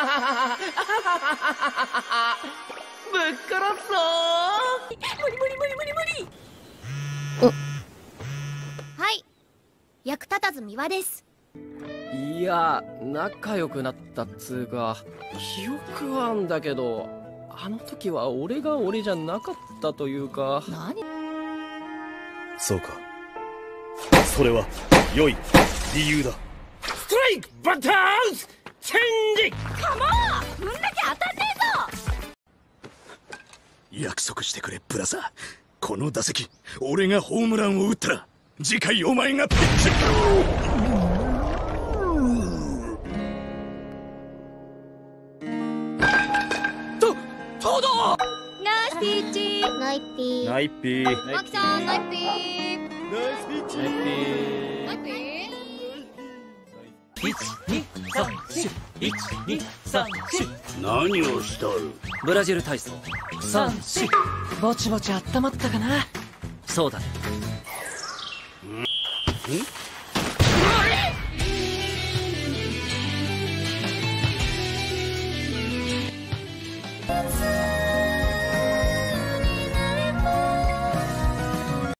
ぶっ殺すぞ。無理無理無理無理無理。はい。役立たず三輪です。いや仲良くなったっつうか記憶はあんだけどあの時は俺が俺じゃなかったというか。何？そうか。それは良い理由だ。ストライクバッターズチェンジ！カモン踏んだけ当たんね約束してくれブラザー。この打席俺がホームランを打ったら次回お前がピッチとトドえぞナイスピッチ。ナイピーナイピーマキさんナイスピーナイスピッチ。ナイ何をしとる？ブラジル体操。34ぼちぼち温まったかな。そうだね